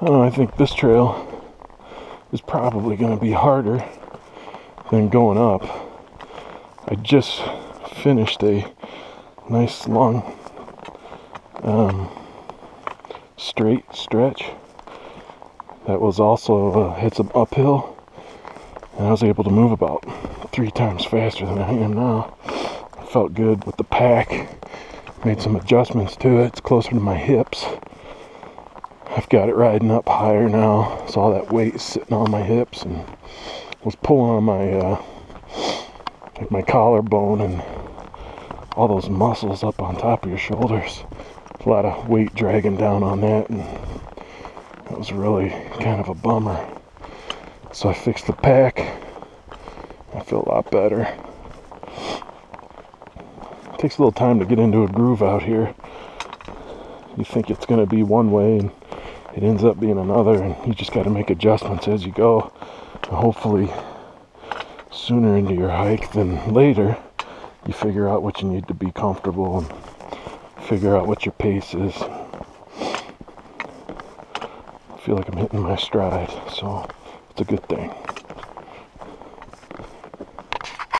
I I think this trail is probably going to be harder than going up. I just finished a nice long um, straight stretch that was also uh, had some uphill and I was able to move about three times faster than I am now. felt good with the pack. Made some adjustments to it. It's closer to my hips. I've got it riding up higher now, all that weight sitting on my hips and was pulling on my uh, like my collarbone and all those muscles up on top of your shoulders. A lot of weight dragging down on that, and that was really kind of a bummer. So I fixed the pack. I feel a lot better. It takes a little time to get into a groove out here. You think it's going to be one way, and it ends up being another, and you just got to make adjustments as you go. And hopefully, sooner into your hike than later, you figure out what you need to be comfortable and figure out what your pace is. I feel like I'm hitting my stride, so it's a good thing.